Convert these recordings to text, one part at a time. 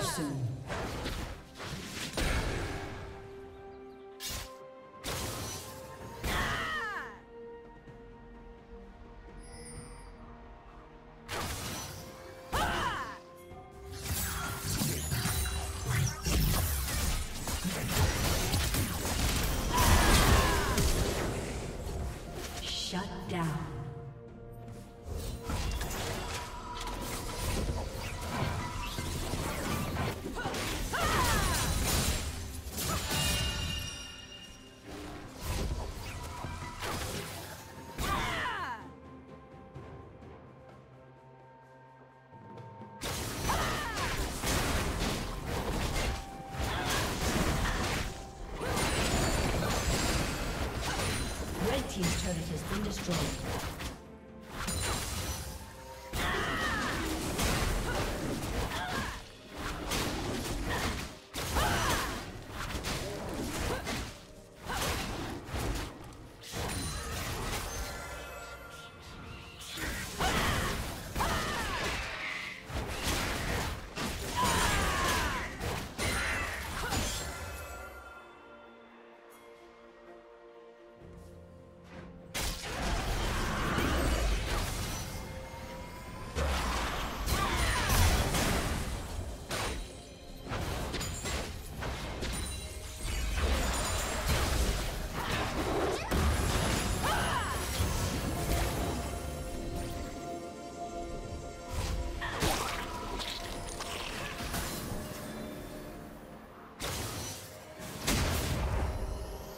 Soon.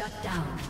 Shut down.